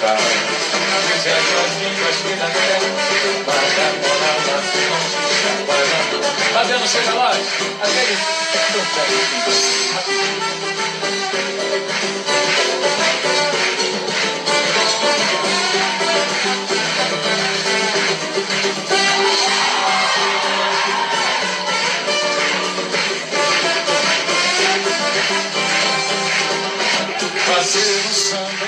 Tá vendo, chega lá? Aquele. Fazer um samba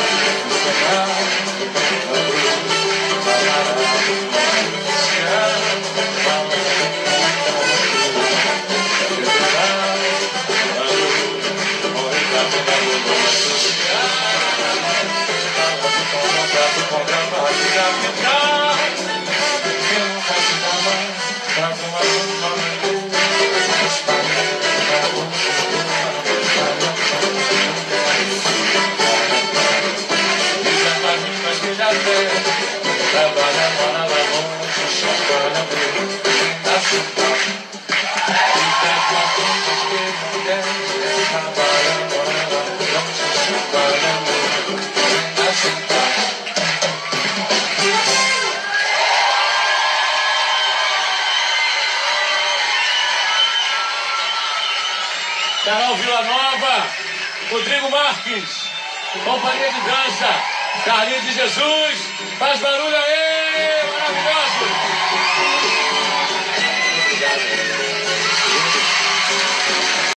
Yeah. Carol Villanova, Rodrigo Marques, Companhia de Dança, Carlinhos de Jesus, faz barulho aí, maravilhoso!